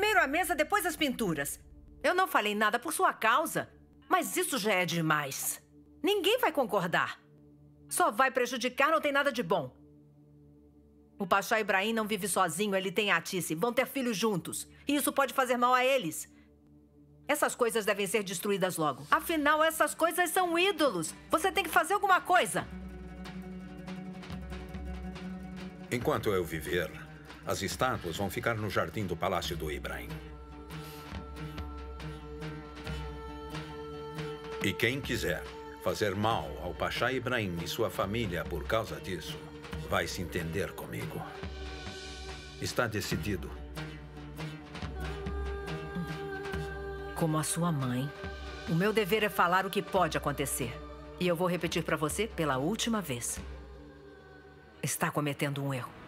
Primeiro a mesa, depois as pinturas. Eu não falei nada por sua causa, mas isso já é demais. Ninguém vai concordar. Só vai prejudicar, não tem nada de bom. O Pachá Ibrahim não vive sozinho, ele tem a Atice. Vão ter filhos juntos. E isso pode fazer mal a eles. Essas coisas devem ser destruídas logo. Afinal, essas coisas são ídolos. Você tem que fazer alguma coisa. Enquanto eu viver, as estátuas vão ficar no jardim do Palácio do Ibrahim. E quem quiser fazer mal ao Pachá Ibrahim e sua família por causa disso, vai se entender comigo. Está decidido. Como a sua mãe, o meu dever é falar o que pode acontecer. E eu vou repetir para você pela última vez. Está cometendo um erro.